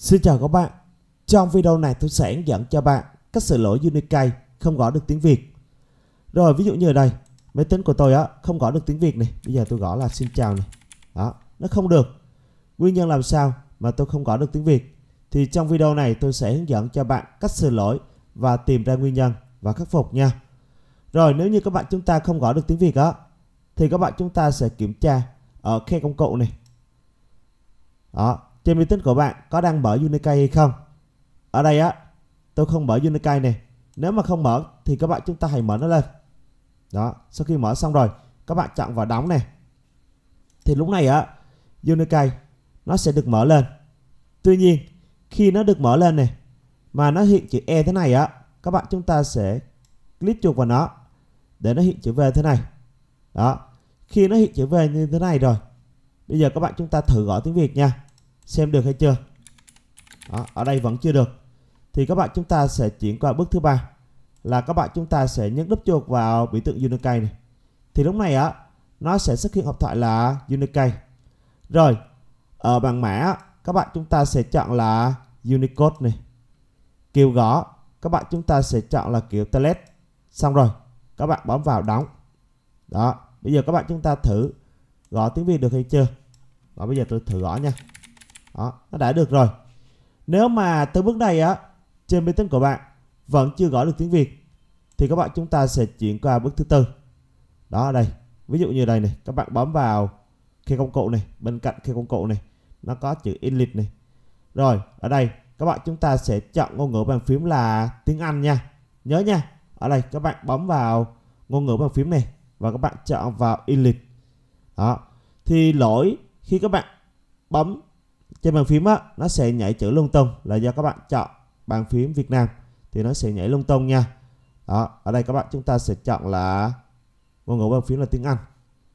Xin chào các bạn. Trong video này tôi sẽ hướng dẫn cho bạn cách sửa lỗi Unicai không gõ được tiếng Việt. Rồi ví dụ như ở đây, máy tính của tôi á không gõ được tiếng Việt này. Bây giờ tôi gõ là xin chào này. Đó, nó không được. Nguyên nhân làm sao mà tôi không gõ được tiếng Việt? Thì trong video này tôi sẽ hướng dẫn cho bạn cách sửa lỗi và tìm ra nguyên nhân và khắc phục nha. Rồi nếu như các bạn chúng ta không gõ được tiếng Việt á thì các bạn chúng ta sẽ kiểm tra ở khe công cụ này. Đó, trên máy tính của bạn có đang mở Unicode hay không? Ở đây á, tôi không mở Unicode này. Nếu mà không mở thì các bạn chúng ta hãy mở nó lên. Đó, sau khi mở xong rồi, các bạn chọn vào đóng này. Thì lúc này á, Unicode nó sẽ được mở lên. Tuy nhiên, khi nó được mở lên này mà nó hiện chữ E thế này á, các bạn chúng ta sẽ click chuột vào nó để nó hiện chữ V thế này. Đó. Khi nó hiện chữ V như thế này rồi, bây giờ các bạn chúng ta thử gõ tiếng Việt nha xem được hay chưa? Đó, ở đây vẫn chưa được. Thì các bạn chúng ta sẽ chuyển qua bước thứ ba là các bạn chúng ta sẽ nhấn đúp chuột vào biểu tượng Unicode này. Thì lúc này á nó sẽ xuất hiện hộp thoại là Unicode rồi ở bảng mã các bạn chúng ta sẽ chọn là Unicode này. Kiểu gõ các bạn chúng ta sẽ chọn là kiểu telet. Xong rồi các bạn bấm vào đóng. Đó bây giờ các bạn chúng ta thử gõ tiếng Việt được hay chưa? Đó bây giờ tôi thử gõ nha đó, nó đã được rồi. Nếu mà tới bước này á, trên máy tính của bạn vẫn chưa gõ được tiếng Việt thì các bạn chúng ta sẽ chuyển qua bước thứ tư. Đó ở đây. Ví dụ như đây này, các bạn bấm vào khe công cụ này, bên cạnh khe công cụ này, nó có chữ English này. Rồi, ở đây các bạn chúng ta sẽ chọn ngôn ngữ bàn phím là tiếng Anh nha. Nhớ nha. Ở đây các bạn bấm vào ngôn ngữ bàn phím này và các bạn chọn vào English. Đó. Thì lỗi khi các bạn bấm trên bàn phím á, nó sẽ nhảy chữ lung tung là do các bạn chọn bàn phím Việt Nam, thì nó sẽ nhảy lung tung nha. Đó, ở đây các bạn chúng ta sẽ chọn là, ngôn ngữ bàn phím là tiếng Anh.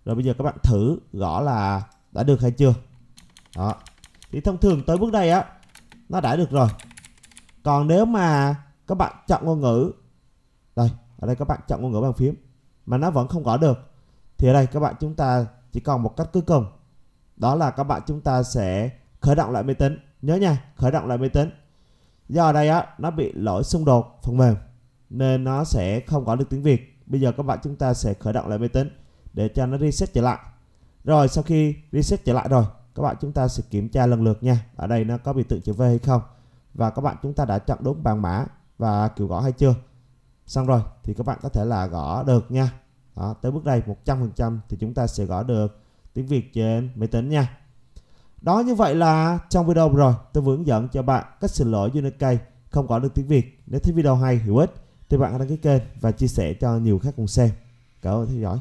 Rồi bây giờ các bạn thử gõ là đã được hay chưa? Đó. Thì thông thường tới bước đây á, nó đã được rồi. Còn nếu mà các bạn chọn ngôn ngữ, đây, ở đây các bạn chọn ngôn ngữ bàn phím, mà nó vẫn không gõ được, thì ở đây các bạn chúng ta chỉ còn một cách cuối cùng. Đó là các bạn chúng ta sẽ khởi động lại máy tính. Nhớ nha khởi động lại máy tính. Do ở đây á nó bị lỗi xung đột phần mềm nên nó sẽ không có được tiếng Việt. Bây giờ các bạn chúng ta sẽ khởi động lại máy tính để cho nó reset trở lại. Rồi sau khi reset trở lại rồi các bạn chúng ta sẽ kiểm tra lần lượt nha. Ở đây nó có bị tượng chữ V hay không? Và các bạn chúng ta đã chọn đúng bàn mã và kiểu gõ hay chưa? Xong rồi thì các bạn có thể là gõ được nha. Đó, tới bước đây 100% thì chúng ta sẽ gõ được tiếng Việt trên máy tính nha đó, như vậy là trong video rồi, tôi vừa hướng dẫn cho bạn cách sửa lỗi Unicode không có được tiếng Việt. Nếu thấy video hay, hữu ích, thì bạn hãy đăng ký kênh và chia sẻ cho nhiều khác cùng xem. Cảm ơn theo dõi.